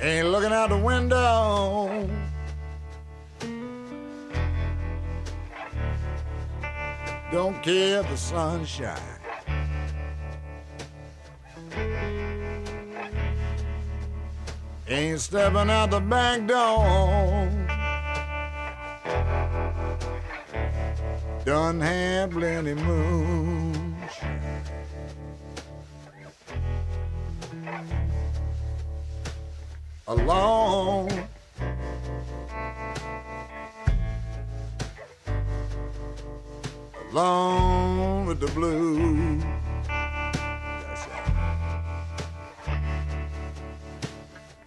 Ain't looking out the window. Don't care if the sun shines. Ain't stepping out the back door. Done had plenty moonshine. Alone. Alone with the blues.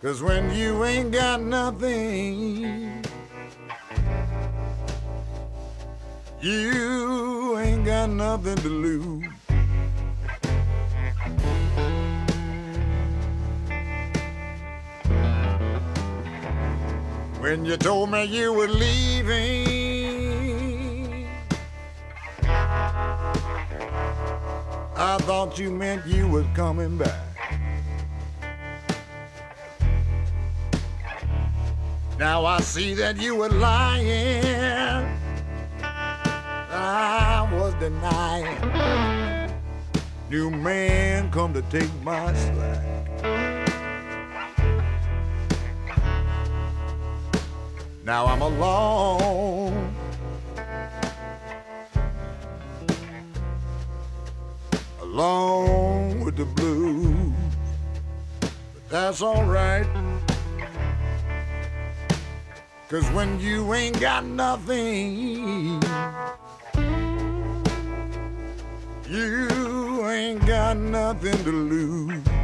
Cause when you ain't got nothing, you ain't got nothing to lose. When you told me you were leaving, I thought you meant you was coming back. Now I see that you were lying. I was denying. New man come to take my slack. Now I'm alone. Alone with the blues. But that's alright. Cause when you ain't got nothing, you ain't got nothing to lose.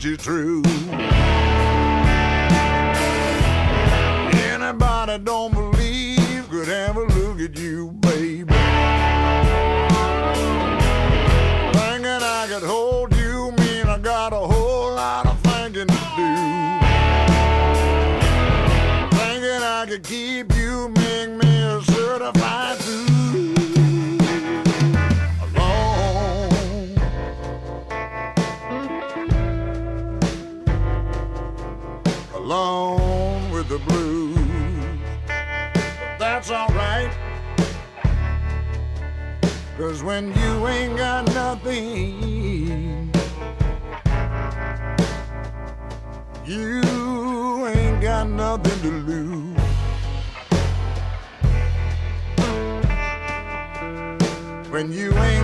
Much is true. Anybody don't believe could a look at you, baby. Thinking I could hold you, mean I got a whole that's alright. Cause when you ain't got nothing, you ain't got nothing to lose. When you ain't